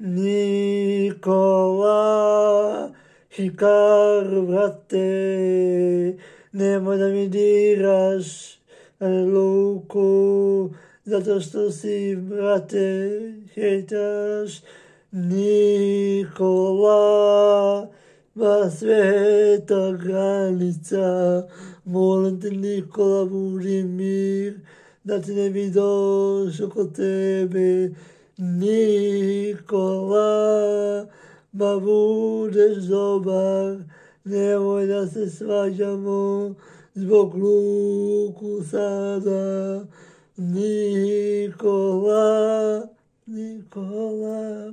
Nikola, hikar, brate, nemoj da mi diraš e, luku, zato što si, brate, hejtaš. Nikola, ma sveta granica, molim te Nikola, budi mir, da ti ne bi došao kod tebe, Nicola, Babudes Zobar, Nemoida Sesvajamo, Zboglu Kusada, Nicola, Nicola,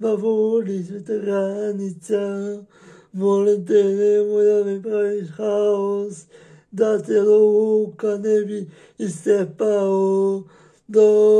Babudes Veteranica, Molentene, Moida Vepais Chaos, Datelo Canevi Estepao, Doge Petar, para Pravin, Nicolo Chicago